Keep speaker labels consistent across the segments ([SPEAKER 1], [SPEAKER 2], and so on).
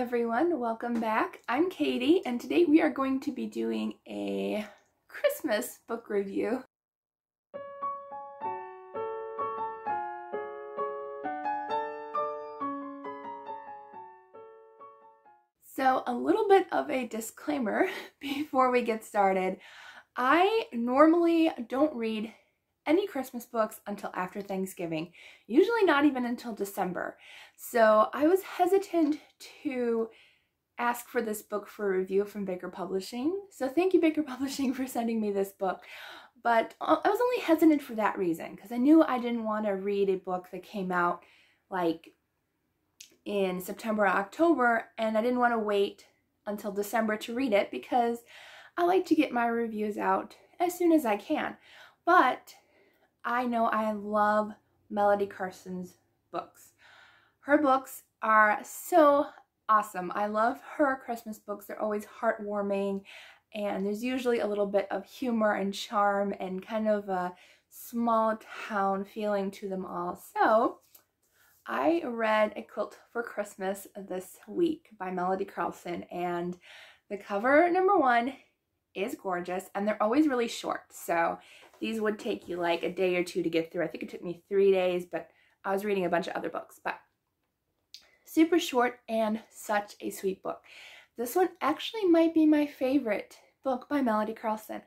[SPEAKER 1] everyone, welcome back. I'm Katie and today we are going to be doing a Christmas book review. So a little bit of a disclaimer before we get started. I normally don't read any Christmas books until after Thanksgiving, usually not even until December. So I was hesitant to ask for this book for review from Baker Publishing. So thank you, Baker Publishing, for sending me this book. But I was only hesitant for that reason because I knew I didn't want to read a book that came out like in September or October, and I didn't want to wait until December to read it because I like to get my reviews out as soon as I can. But I know I love Melody Carlson's books. Her books are so awesome. I love her Christmas books. They're always heartwarming and there's usually a little bit of humor and charm and kind of a small town feeling to them all. So I read A Quilt for Christmas this week by Melody Carlson and the cover number one is gorgeous and they're always really short. So these would take you like a day or two to get through. I think it took me three days, but I was reading a bunch of other books. But super short and such a sweet book. This one actually might be my favorite book by Melody Carlson.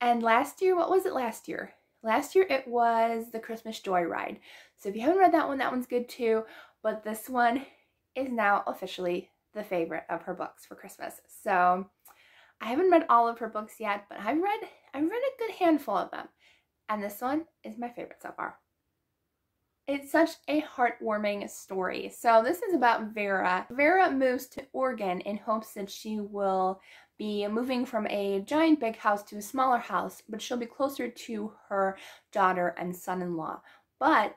[SPEAKER 1] And last year, what was it last year? Last year it was The Christmas Joyride. So if you haven't read that one, that one's good too. But this one is now officially the favorite of her books for Christmas. So I haven't read all of her books yet, but I've read I've read a good handful of them. And this one is my favorite so far. It's such a heartwarming story. So this is about Vera. Vera moves to Oregon in hopes that she will be moving from a giant big house to a smaller house, but she'll be closer to her daughter and son-in-law. But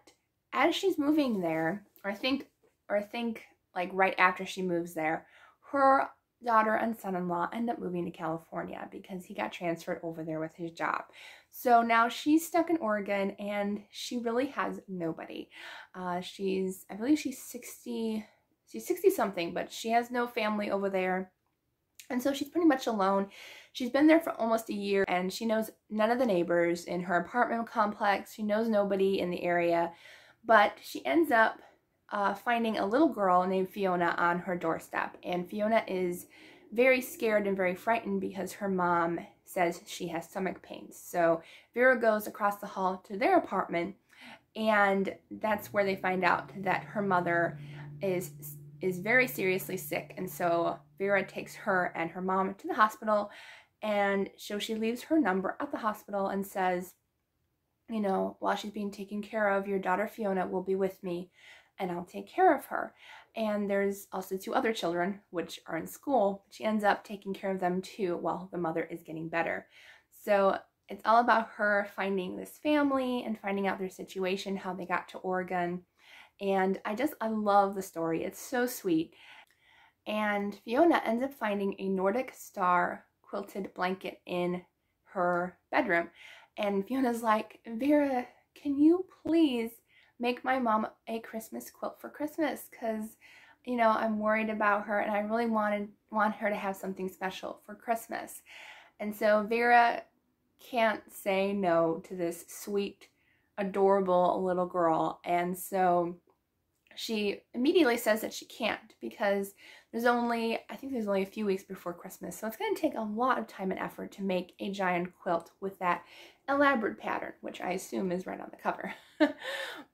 [SPEAKER 1] as she's moving there, or I think or I think like right after she moves there, her daughter and son-in-law end up moving to California because he got transferred over there with his job. So now she's stuck in Oregon and she really has nobody. Uh, she's, I believe she's 60, she's 60 something, but she has no family over there. And so she's pretty much alone. She's been there for almost a year and she knows none of the neighbors in her apartment complex. She knows nobody in the area, but she ends up uh, finding a little girl named Fiona on her doorstep. And Fiona is very scared and very frightened because her mom says she has stomach pains. So Vera goes across the hall to their apartment and that's where they find out that her mother is is very seriously sick and so Vera takes her and her mom to the hospital and so she leaves her number at the hospital and says you know while she's being taken care of your daughter Fiona will be with me and I'll take care of her. And there's also two other children, which are in school. She ends up taking care of them too while the mother is getting better. So it's all about her finding this family and finding out their situation, how they got to Oregon. And I just, I love the story. It's so sweet. And Fiona ends up finding a Nordic star quilted blanket in her bedroom. And Fiona's like, Vera, can you please make my mom a Christmas quilt for Christmas because you know I'm worried about her and I really wanted want her to have something special for Christmas. And so Vera can't say no to this sweet, adorable little girl. And so she immediately says that she can't because there's only, I think there's only a few weeks before Christmas. So it's going to take a lot of time and effort to make a giant quilt with that elaborate pattern, which I assume is right on the cover.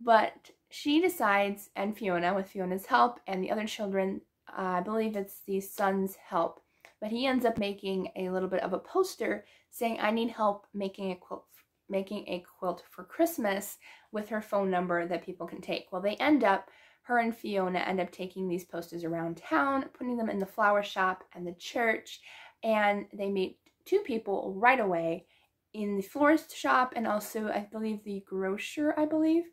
[SPEAKER 1] but she decides, and Fiona, with Fiona's help, and the other children, uh, I believe it's the son's help, but he ends up making a little bit of a poster saying, I need help making a quilt making a quilt for Christmas with her phone number that people can take. Well, they end up, her and Fiona end up taking these posters around town, putting them in the flower shop and the church, and they meet two people right away in the florist shop and also I believe the grocer, I believe.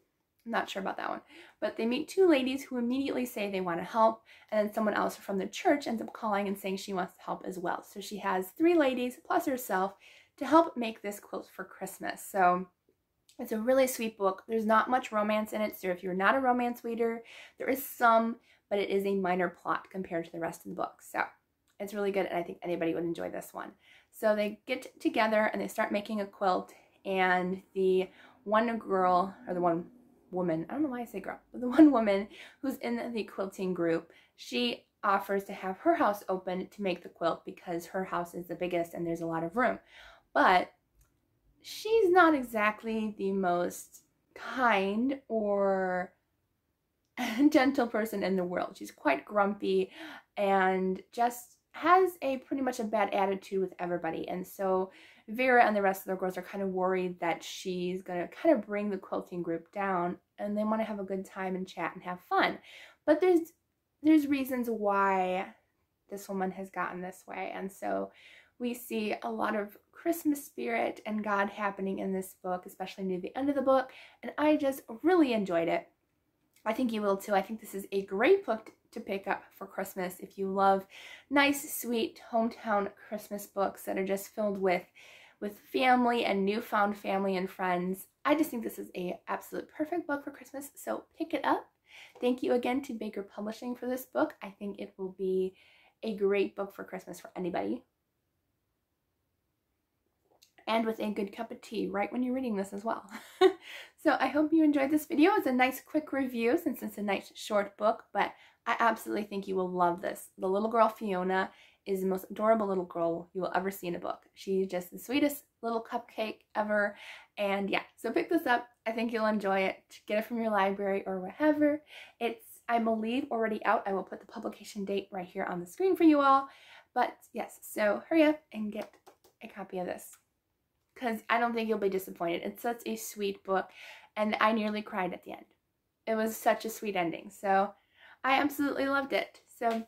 [SPEAKER 1] I'm not sure about that one. But they meet two ladies who immediately say they want to help and then someone else from the church ends up calling and saying she wants to help as well. So she has three ladies plus herself to help make this quilt for Christmas. So it's a really sweet book. There's not much romance in it, so if you're not a romance reader, there is some, but it is a minor plot compared to the rest of the book. So it's really good, and I think anybody would enjoy this one. So they get together and they start making a quilt, and the one girl, or the one woman, I don't know why I say girl, but the one woman who's in the quilting group, she offers to have her house open to make the quilt because her house is the biggest and there's a lot of room. But she's not exactly the most kind or gentle person in the world. She's quite grumpy and just has a pretty much a bad attitude with everybody. And so Vera and the rest of the girls are kind of worried that she's going to kind of bring the quilting group down and they want to have a good time and chat and have fun. But there's there's reasons why this woman has gotten this way. And so we see a lot of Christmas spirit and God happening in this book, especially near the end of the book. And I just really enjoyed it. I think you will too. I think this is a great book to pick up for Christmas if you love nice, sweet hometown Christmas books that are just filled with with family and newfound family and friends. I just think this is a absolute perfect book for Christmas, so pick it up. Thank you again to Baker Publishing for this book. I think it will be a great book for Christmas for anybody. And with a good cup of tea right when you're reading this as well. so I hope you enjoyed this video. It's a nice quick review since it's a nice short book, but I absolutely think you will love this. The little girl Fiona is the most adorable little girl you will ever see in a book. She's just the sweetest little cupcake ever. And yeah, so pick this up. I think you'll enjoy it. Get it from your library or whatever. It's, I believe, already out. I will put the publication date right here on the screen for you all. But yes, so hurry up and get a copy of this because I don't think you'll be disappointed. It's such a sweet book, and I nearly cried at the end. It was such a sweet ending. So I absolutely loved it. So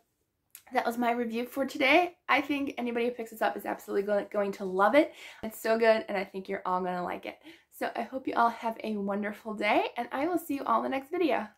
[SPEAKER 1] that was my review for today. I think anybody who picks this up is absolutely going to love it. It's so good, and I think you're all going to like it. So I hope you all have a wonderful day, and I will see you all in the next video.